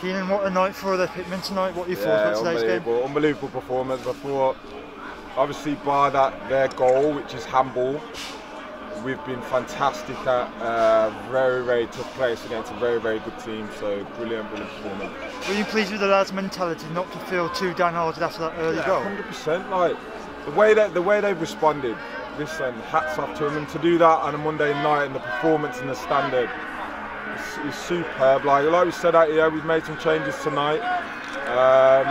Keenen, what a night for the Pitmen tonight. What are your thoughts Yeah, about today's game? unbelievable, unbelievable performance. I thought, obviously, by that their goal, which is handball, we've been fantastic at uh, very, very tough place against a very, very good team. So brilliant, brilliant performance. Were you pleased with the lads' mentality not to feel too downhearted after that early goal? hundred percent. Like the way that the way they've responded. Listen, hats off to them, and to do that on a Monday night and the performance and the standard is, superb. Like like we said out here, we've made some changes tonight. Um,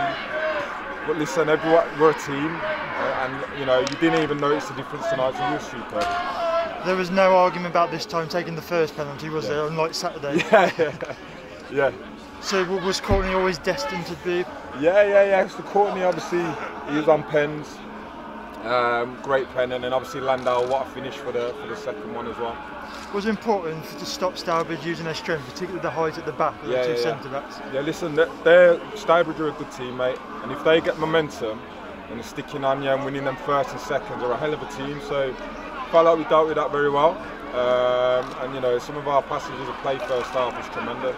but listen, everyone we're a team, uh, and you know you didn't even notice the difference tonight. So you're superb. There was no argument about this time taking the first penalty, was Yeah. there, unlike Saturday? Yeah, yeah, yeah. So was Courtney always destined to be? Yeah, yeah, yeah. So Courtney, obviously, he was on pens. Um, great pen, and then obviously Landau, what a finish for the for the second one as well. It Was important to stop Stourbridge using their strength, particularly the height at the back Yeah, the two yeah, centre backs? Yeah, listen, they're, they're Stourbridge are a good team, mate, and if they get momentum and sticking on you and winning them first and seconds, they're a hell of a team. So felt like we dealt with that very well. Um, and you know, some of our passages of play first half was tremendous.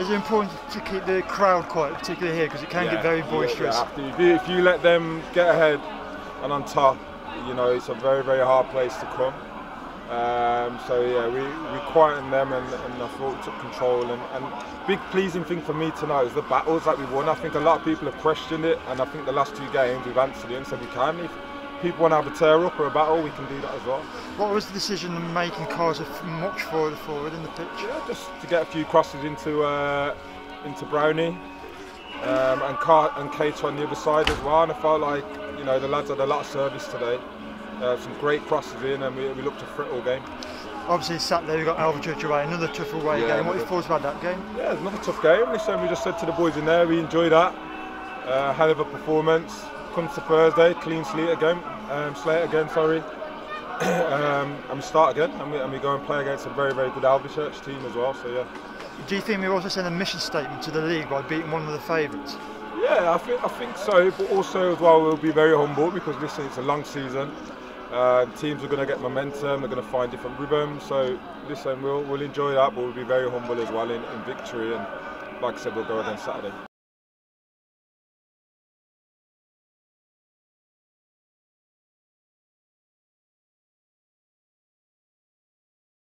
Is it important to keep the crowd quiet, particularly here, because it can Yeah, get very boisterous? yeah, if, you, if you let them get ahead and on top, you know, it's a very, very hard place to come. Um, so yeah, we, we quietened them and, and I thought took control. And, and big pleasing thing for me tonight is the battles that we won. I think a lot of people have questioned it, and I think the last two games we've answered it and said we can. If people want to have a tear up or a battle, we can do that as well. What was the decision in making f- much further forward in the pitch? Yeah, just to get a few crosses into uh, into Brownie um, and Car- and Kate on the other side as well. And I felt like you know the lads had a lot of service today. Uh, some great crosses in, and we, we looked a threat all game. Obviously, Saturday we got Alvechurch away, another tough away Yeah, game. What are your thoughts about that game? Yeah, it's another tough game. Listen, we just said to the boys in there, we enjoyed that. Uh, hell of a performance. Comes to Thursday, clean slate again, um, slate again, sorry. um, and we start again, and we, and we go and play against a very, very good Alvechurch team as well. So yeah. Do you think we're also send a mission statement to the league by beating one of the favourites? Yeah, I think I think so, but also as well we'll be very humble because listen, it's a long season. Uh, teams are going to get momentum, they're going to find different rhythms. So listen, we'll we'll enjoy that, but we'll be very humble as well in, in victory. And like I said, we'll go against Saturday.